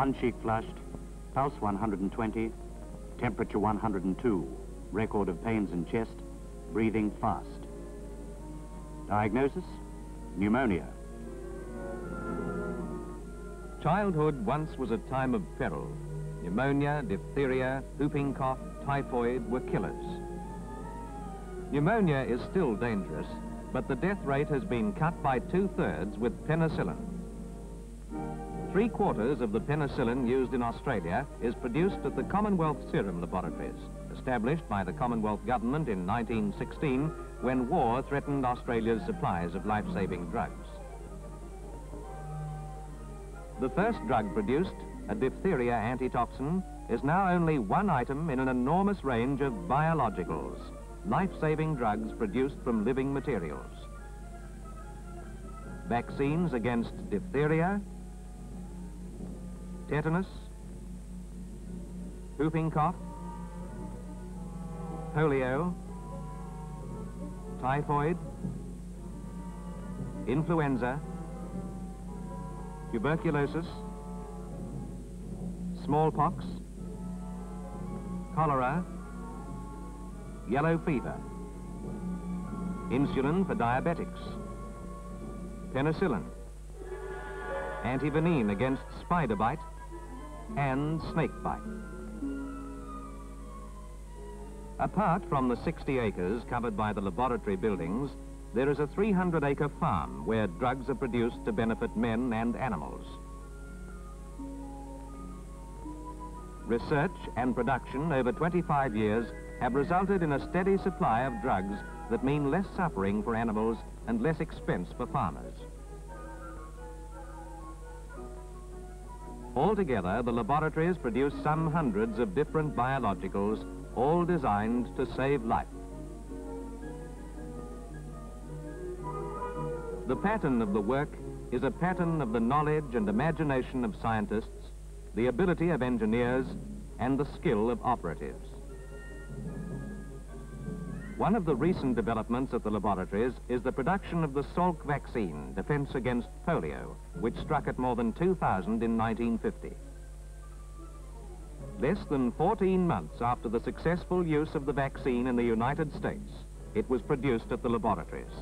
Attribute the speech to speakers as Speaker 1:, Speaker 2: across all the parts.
Speaker 1: One cheek flushed, pulse 120, temperature 102, record of pains in chest, breathing fast. Diagnosis? Pneumonia.
Speaker 2: Childhood once was a time of peril. Pneumonia, diphtheria, whooping cough, typhoid were killers. Pneumonia is still dangerous, but the death rate has been cut by two-thirds with penicillin. Three quarters of the penicillin used in Australia is produced at the Commonwealth Serum Laboratories, established by the Commonwealth Government in 1916 when war threatened Australia's supplies of life-saving drugs. The first drug produced, a diphtheria antitoxin, is now only one item in an enormous range of biologicals, life-saving drugs produced from living materials. Vaccines against diphtheria, tetanus, whooping cough, polio, typhoid, influenza, tuberculosis, smallpox, cholera, yellow fever, insulin for diabetics, penicillin, antivenin against spider bite, and snake bite. Apart from the 60 acres covered by the laboratory buildings, there is a 300-acre farm where drugs are produced to benefit men and animals. Research and production over 25 years have resulted in a steady supply of drugs that mean less suffering for animals and less expense for farmers. Altogether, the laboratories produce some hundreds of different biologicals, all designed to save life. The pattern of the work is a pattern of the knowledge and imagination of scientists, the ability of engineers, and the skill of operatives. One of the recent developments at the laboratories is the production of the Salk vaccine, defense against polio, which struck at more than 2,000 in 1950. Less than 14 months after the successful use of the vaccine in the United States, it was produced at the laboratories.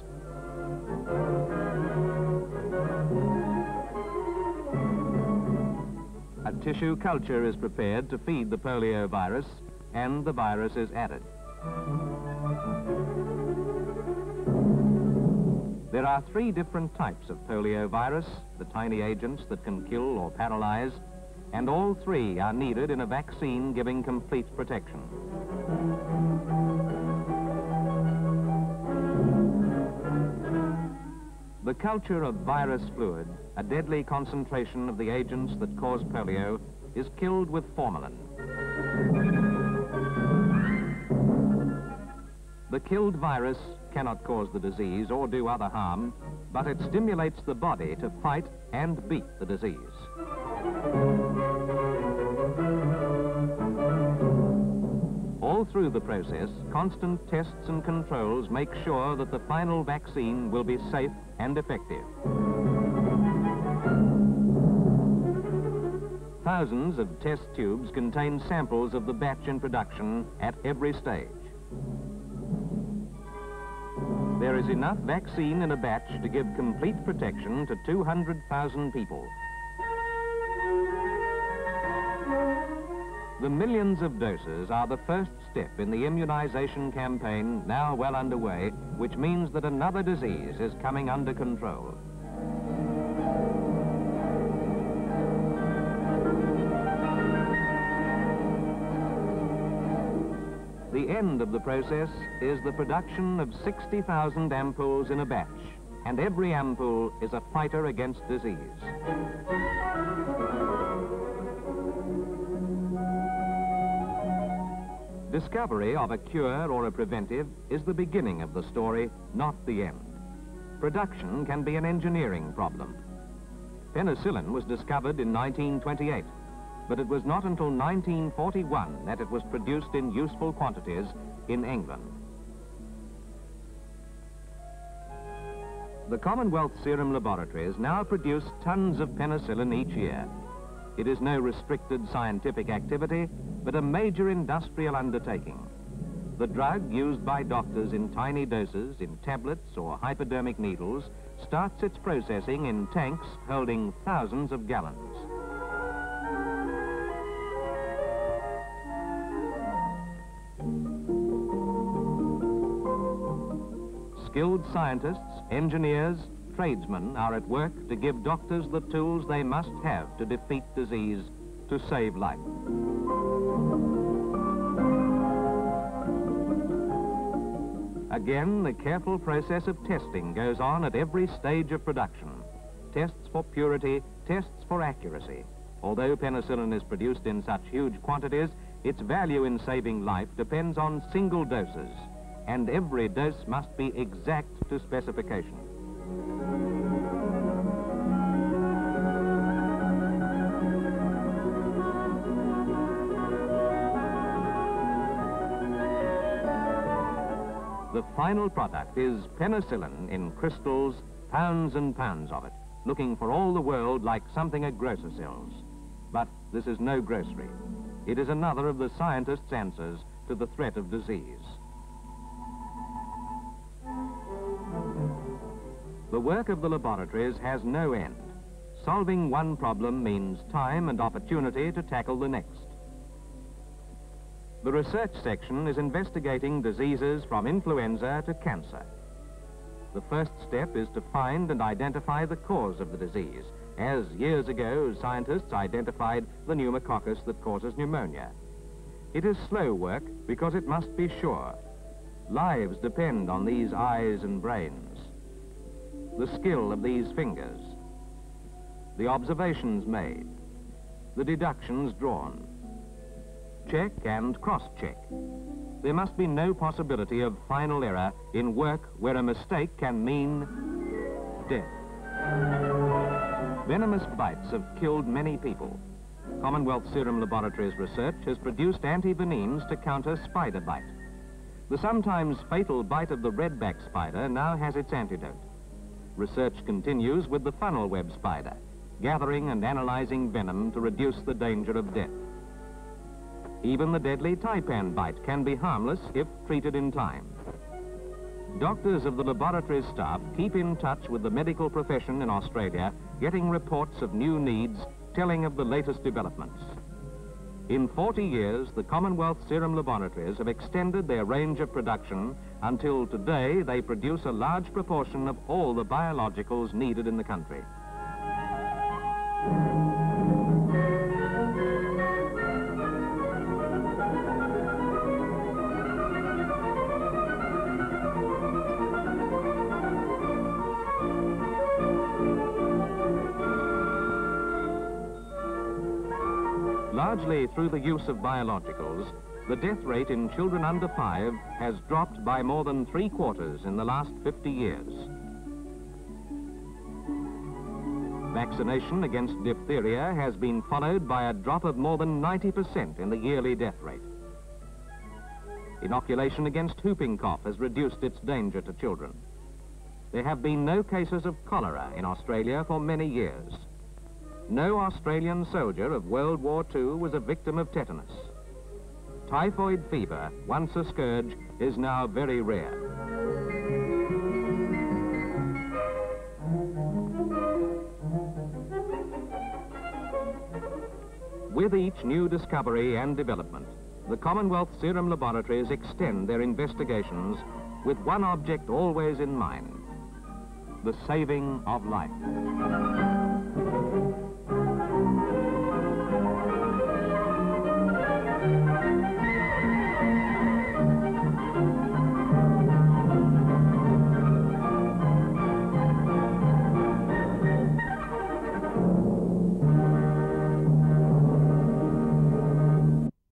Speaker 2: A tissue culture is prepared to feed the polio virus, and the virus is added. Are three different types of poliovirus, the tiny agents that can kill or paralyze, and all three are needed in a vaccine giving complete protection. The culture of virus fluid, a deadly concentration of the agents that cause polio, is killed with formalin. The killed virus cannot cause the disease or do other harm, but it stimulates the body to fight and beat the disease. All through the process, constant tests and controls make sure that the final vaccine will be safe and effective. Thousands of test tubes contain samples of the batch in production at every stage. There is enough vaccine in a batch to give complete protection to 200,000 people. The millions of doses are the first step in the immunization campaign now well underway, which means that another disease is coming under control. The end of the process is the production of 60,000 ampoules in a batch, and every ampoule is a fighter against disease. Discovery of a cure or a preventive is the beginning of the story, not the end. Production can be an engineering problem. Penicillin was discovered in 1928 but it was not until 1941 that it was produced in useful quantities in England. The Commonwealth Serum Laboratories now produce tons of penicillin each year. It is no restricted scientific activity, but a major industrial undertaking. The drug used by doctors in tiny doses, in tablets or hypodermic needles, starts its processing in tanks holding thousands of gallons. Scientists, engineers, tradesmen are at work to give doctors the tools they must have to defeat disease, to save life. Again, the careful process of testing goes on at every stage of production. Tests for purity, tests for accuracy. Although penicillin is produced in such huge quantities, its value in saving life depends on single doses, and every dose must be exact to specification. The final product is penicillin in crystals, pounds and pounds of it, looking for all the world like something a grocer sells. But this is no grocery. It is another of the scientists' answers to the threat of disease. The work of the laboratories has no end. Solving one problem means time and opportunity to tackle the next. The research section is investigating diseases from influenza to cancer. The first step is to find and identify the cause of the disease, as years ago scientists identified the pneumococcus that causes pneumonia. It is slow work because it must be sure. Lives depend on these eyes and brains the skill of these fingers, the observations made, the deductions drawn. Check and cross-check. There must be no possibility of final error in work where a mistake can mean death. Venomous bites have killed many people. Commonwealth Serum Laboratories research has produced antivenines to counter spider bite. The sometimes fatal bite of the redback spider now has its antidote. Research continues with the funnel web spider, gathering and analyzing venom to reduce the danger of death. Even the deadly taipan bite can be harmless if treated in time. Doctors of the laboratory staff keep in touch with the medical profession in Australia, getting reports of new needs, telling of the latest developments. In 40 years, the Commonwealth Serum Laboratories have extended their range of production until today they produce a large proportion of all the biologicals needed in the country. Largely through the use of biologicals, the death rate in children under five has dropped by more than three quarters in the last 50 years. Vaccination against diphtheria has been followed by a drop of more than 90% in the yearly death rate. Inoculation against whooping cough has reduced its danger to children. There have been no cases of cholera in Australia for many years. No Australian soldier of World War II was a victim of tetanus. Typhoid fever, once a scourge, is now very rare. With each new discovery and development, the Commonwealth Serum Laboratories extend their investigations with one object always in mind, the saving of life.